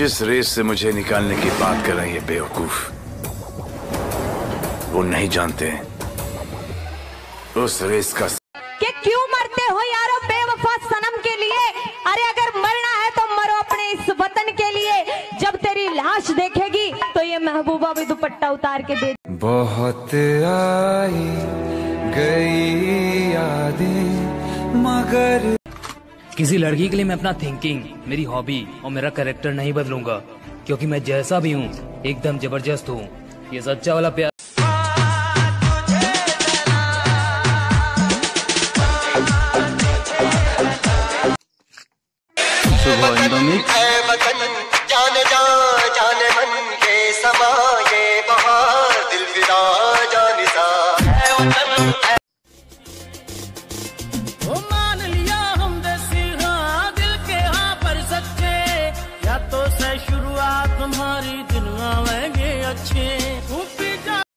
जिस रेस से मुझे निकालने की बात कर रहे हैं ये बेवकूफ़। वो नहीं जानते उस रेस का कि क्यों मरते हो यारो बेवफा सनम के लिए? अरे अगर मरना है तो मरो अपने इस वतन के लिए। जब तेरी लाश देखेगी तो ये महबूबा भी दुपट्टा उतार के दे बहुत आई गई यादें मगर किसी लड़की के लिए मैं अपना थिंकिंग मेरी हॉबी और मेरा करेक्टर नहीं बदलूँगा क्योंकि मैं जैसा भी हूँ एकदम ज़बरदस्त हूँ। ये सच्चा वाला प्यार जाने जा जाने मन ये समा। तुम्हारी दिन आवेंगे अच्छे